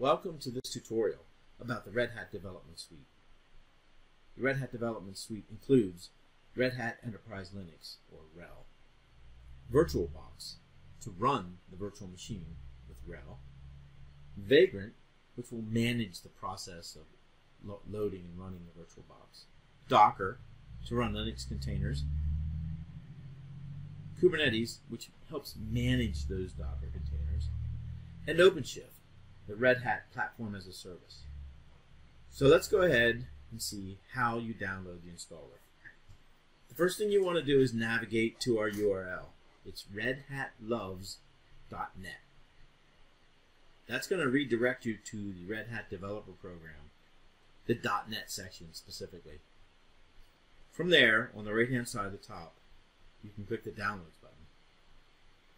Welcome to this tutorial about the Red Hat Development Suite. The Red Hat Development Suite includes Red Hat Enterprise Linux, or RHEL, VirtualBox, to run the virtual machine with RHEL, Vagrant, which will manage the process of lo loading and running the VirtualBox, Docker, to run Linux containers, Kubernetes, which helps manage those Docker containers, and OpenShift, the Red Hat Platform as a Service. So let's go ahead and see how you download the installer. The first thing you want to do is navigate to our URL. It's redhatloves.net. That's going to redirect you to the Red Hat Developer Program, the .NET section specifically. From there, on the right-hand side of the top, you can click the Downloads button.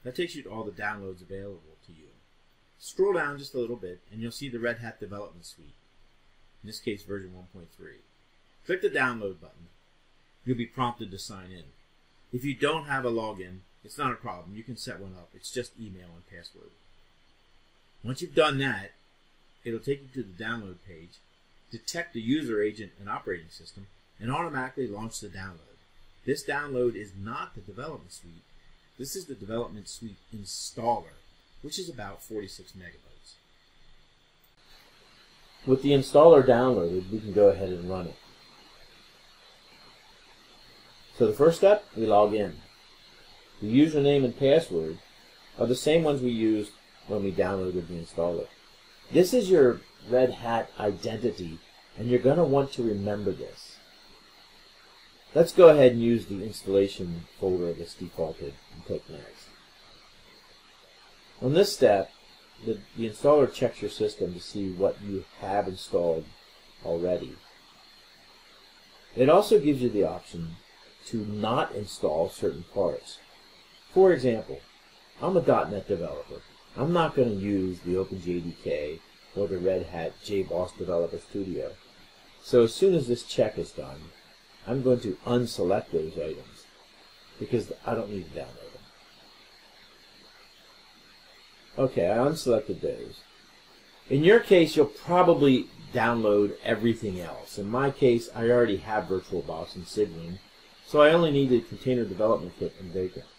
That takes you to all the downloads available to you. Scroll down just a little bit, and you'll see the Red Hat Development Suite, in this case version 1.3. Click the Download button. You'll be prompted to sign in. If you don't have a login, it's not a problem. You can set one up. It's just email and password. Once you've done that, it'll take you to the download page, detect the user agent and operating system, and automatically launch the download. This download is not the development suite. This is the development suite installer, which is about 46 megabytes. With the installer downloaded, we can go ahead and run it. So the first step, we log in. The username and password are the same ones we used when we downloaded the installer. This is your Red Hat identity, and you're going to want to remember this. Let's go ahead and use the installation folder that's defaulted and click Next. On this step, the, the installer checks your system to see what you have installed already. It also gives you the option to not install certain parts. For example, I'm a .NET developer. I'm not going to use the OpenJDK or the Red Hat JBoss Developer Studio. So as soon as this check is done, I'm going to unselect those items because I don't need to download Okay, I unselected those. In your case, you'll probably download everything else. In my case, I already have VirtualBox and Cygwin, so I only need the Container Development Kit and Vagrant.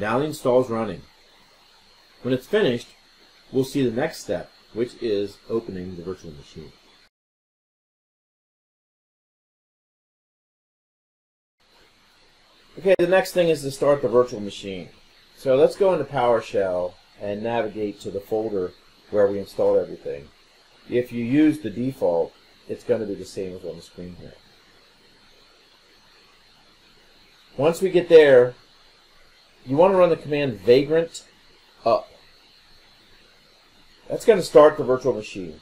Now the install is running. When it's finished, we'll see the next step, which is opening the virtual machine. Okay, the next thing is to start the virtual machine. So let's go into PowerShell and navigate to the folder where we installed everything. If you use the default, it's going to be the same as on the screen here. Once we get there, you want to run the command vagrant up. That's going to start the virtual machine.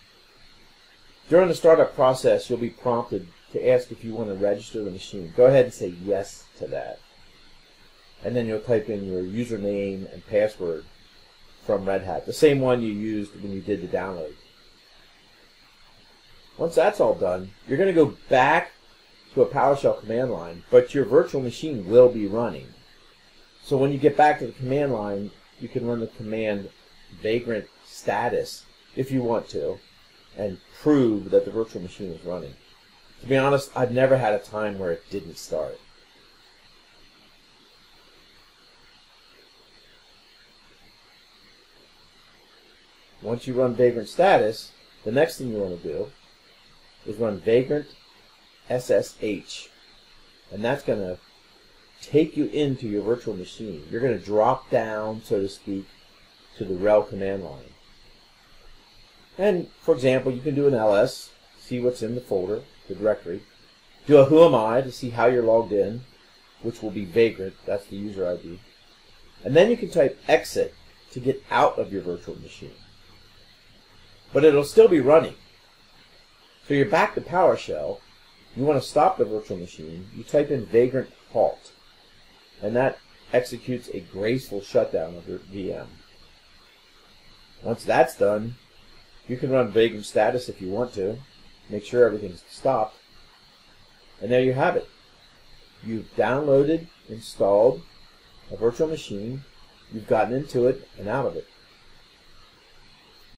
During the startup process, you'll be prompted to ask if you want to register the machine. Go ahead and say yes to that. And then you'll type in your username and password from Red Hat, the same one you used when you did the download. Once that's all done, you're going to go back to a PowerShell command line, but your virtual machine will be running. So when you get back to the command line, you can run the command vagrant status if you want to and prove that the virtual machine is running. To be honest, I've never had a time where it didn't start. Once you run vagrant status, the next thing you want to do is run vagrant SSH. And that's going to take you into your virtual machine. You're going to drop down, so to speak, to the RHEL command line. And, for example, you can do an ls, see what's in the folder, the directory. Do a who am I to see how you're logged in, which will be vagrant, that's the user ID. And then you can type exit to get out of your virtual machine. But it'll still be running. So you're back to PowerShell. You want to stop the virtual machine. You type in vagrant halt. And that executes a graceful shutdown of your VM. Once that's done, you can run vagrant status if you want to. Make sure everything's stopped. And there you have it. You've downloaded, installed a virtual machine. You've gotten into it and out of it.